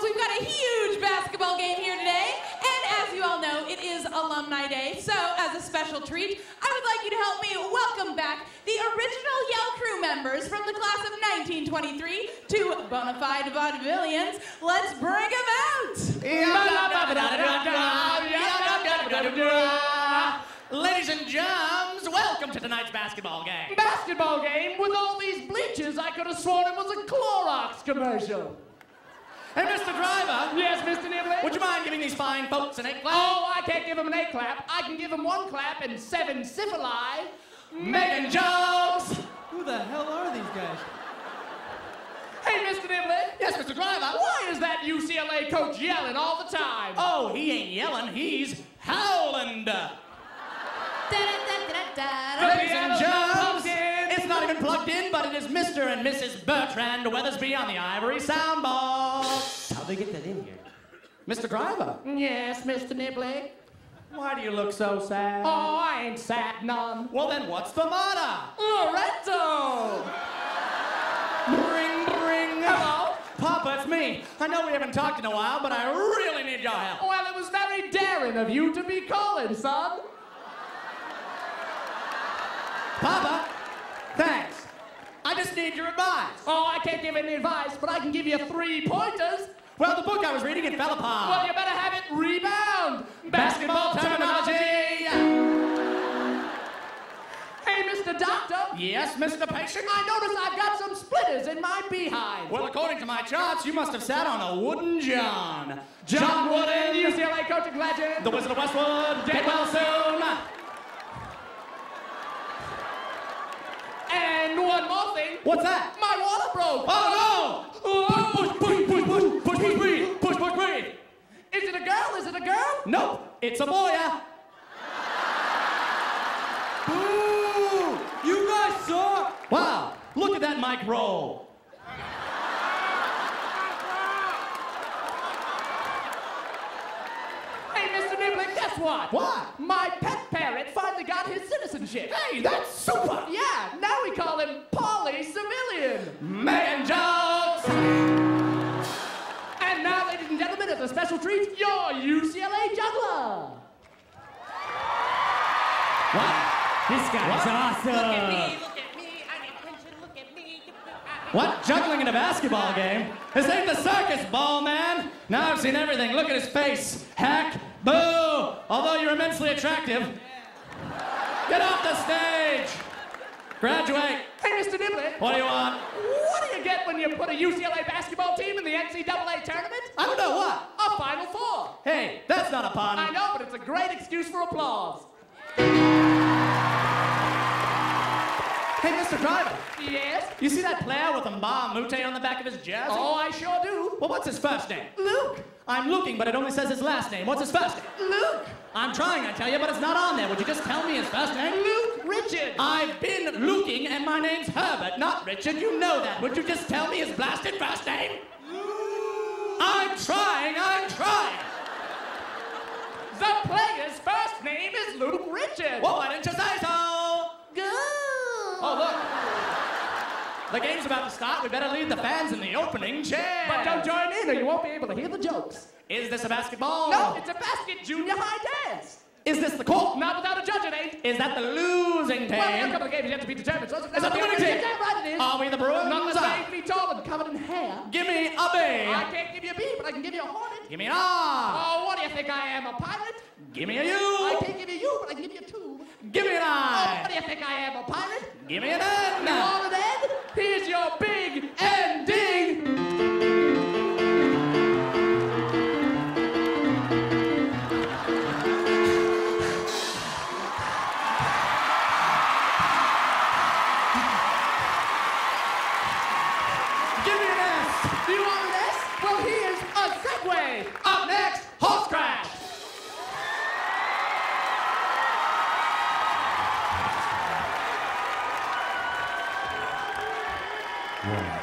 Jams, we've got a huge basketball game here today. And as you all know, it is Alumni Day. So, as a special treat, I would like you to help me welcome back the original Yell Crew members from the class of 1923 to bona fide vaudevillians. Let's bring them out. Ladies and gents, welcome to tonight's basketball game. Basketball game with all these bleachers, I could have sworn it was a Clorox commercial. Hey, Mr. Driver, Yes, Mr. Niblick? would you mind giving these fine folks an eight clap? Oh, I can't give them an eight clap. I can give them one clap and seven syphili. Making jokes. Who the hell are these guys? Hey, Mr. Niblick. Yes, Mr. Driver. Why is that UCLA coach yelling all the time? Oh, he ain't yelling, he's howling. Da-da-da-da-da-da. Ladies and plugged in, but it is Mr. and Mrs. Bertrand Weathersby on the ivory soundboard. How'd they get that in here? Mr. Driver, Yes, Mr. Niblick. why do you look so sad? Oh, I ain't sad none. Well, then what's the matter? Loretto! Bring, bring. Hello? Papa, it's me. I know we haven't talked in a while, but I really need your help. Well, it was very daring of you to be calling, son. Papa, thanks. I just need your advice. Oh, I can't give any advice, but I can give you three pointers. Well, the book I was reading, it fell apart. Well, you better have it rebound. Basketball terminology. Hey, Mr. Doctor. Yes, Mr. Patient? I notice I've got some splitters in my behind. Well, according to my charts, you must have sat on a wooden John. John Wooden, UCLA coaching legend. the Wizard of Westwood. Get well soon. And one more thing. What's that? My water broke. Oh no! Push, push, push, push, push, push, push, breathe, push, push, breathe. Is it a girl? Is it a girl? Nope, it's a boy. Boo! You guys suck! Wow, look at that mic roll. Hey, Mr. Niblick, guess what? What? My pet parrot finally got his citizenship. Hey, that's super. And gentlemen, as a special treat, your UCLA juggler. What? This guy's awesome! Look at me, look at me. I need attention. Look at me. What? Juggling in a basketball game? This ain't the circus, ball man. Now I've seen everything. Look at his face. Hack. Boo. Although you're immensely attractive. Get off the stage. Graduate. Mr. Niblick. What do you want? What do you get when you put a UCLA basketball team in the NCAA tournament? I don't know what. A Final Four. Hey, that's not a pun. I know, but it's a great excuse for applause. Hey, Mr. Driver. Yes? You see that player with a Mbah a Moute on the back of his jersey? Oh, I sure do. Well, what's his first name? Luke. I'm looking, but it only says his last name. What's his first name? Luke. I'm trying, I tell you, but it's not on there. Would you just tell me his first name? Luke Richard. I've been looking, my name's Herbert, not Richard. You know that. Would you just tell me his blasted first name? I'm trying, I'm trying. The player's first name is Luke Richard. Well, why didn't you say so? Good. Oh, look. The game's about to start. We better leave the fans in the opening chair. But don't join in or you won't be able to hear the jokes. Is this a basketball? No, it's a basket junior high dance. Is this the court? Not without a judge, it ain't. Is that the losing team? Well, the outcome of the game is yet to be determined. So Is that the winning team? Damn right it is. Are we the Bruins? Less than eight feet tall and covered in hair. Give me a B. I can't give you a B, but I can give you a hornet. Give me an R. Oh, what do you think I am, a pirate? Give me a U. I can't give you a U, but I can give you a two. Give me an Oh, what do you think I am, a pirate? Give me an You N. You want an S? Well, here's a Segway. Up next, Horse Crash. Wow.